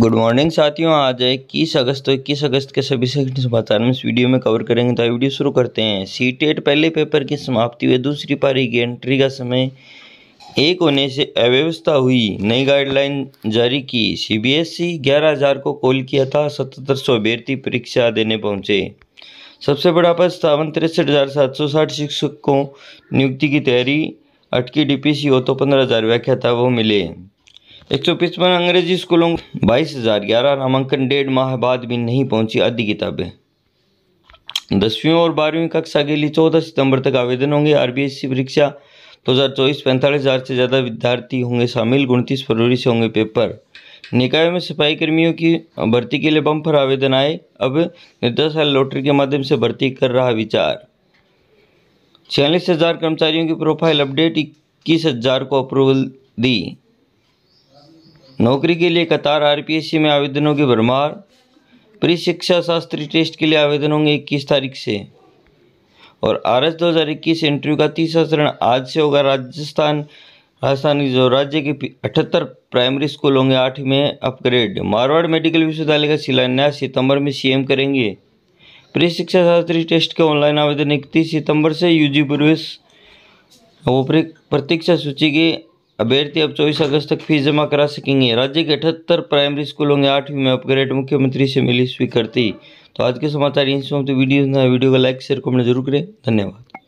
Good morning साथियों। आज इक्कीस अगस्त तो इक्कीस अगस्त के सभी सेकंड समाचार में इस वीडियो में कवर करेंगे। तो वीडियो शुरू करते हैं। सी टेट पहले पेपर की समाप्ति हुई, दूसरी पारी की एंट्री का समय एक होने से अव्यवस्था हुई। नई गाइडलाइन जारी की। सीबीएसई ग्यारह हज़ार को कॉल किया था, सतहत्तर सौ अभ्यर्थी परीक्षा देने पहुँचे। सबसे बड़ा पद स्थावन तिरसठ हज़ार सात सौ साठ शिक्षकों नियुक्ति की तैयारी। अटकी डी डीपीसी हो तो पंद्रह हज़ार व्याख्याता वो मिले। एक सौ पचपन अंग्रेज़ी स्कूलों बाईस हज़ार ग्यारह नामांकन डेढ़ माह बाद भी नहीं पहुँची आधी किताबें। दसवीं और बारहवीं कक्षा के लिए चौदह सितंबर तक आवेदन होंगे। आरबीएससी परीक्षा दो हज़ार चौबीस पैंतालीस हज़ार से ज़्यादा विद्यार्थी होंगे शामिल। उनतीस फरवरी से होंगे पेपर। निकाय में सफ़ाई कर्मियों की भर्ती के लिए बम्पर आवेदन आए। अब निर्देशालय लॉटरी के माध्यम से भर्ती कर रहा विचार। छियालीस हज़ार कर्मचारियों की प्रोफ़ाइल अपडेट। इक्कीस हज़ार को अप्रूवल दी। नौकरी के लिए कतार आरपीएससी में आवेदनों की भरमार। प्री शिक्षा शास्त्री टेस्ट के लिए आवेदन होंगे इक्कीस तारीख से। और आर एस दो हज़ार इक्कीस इंटरव्यू का तीसरा चरण आज से होगा। राजस्थान राजस्थान जो राज्य के अठहत्तर प्राइमरी स्कूल होंगे, आठ में अपग्रेड। मारवाड़ मेडिकल विश्वविद्यालय का शिलान्यास सितंबर में सीएम करेंगे। प्री शिक्षा शास्त्री टेस्ट के ऑनलाइन आवेदन इकतीस सितंबर से यूजी प्रवेश प्रतीक्षा सूची के अभ्यर्थी, अब चौबीस अगस्त तक फ़ीस जमा करा सकेंगे। राज्य के अठहत्तर प्राइमरी स्कूलों में आठवीं में अपग्रेड मुख्यमंत्री से मिली स्वीकृति। तो आज के समाचार समाप्त। वीडियो वीडियो को लाइक, शेयर, कमेंट ज़रूर करें। धन्यवाद।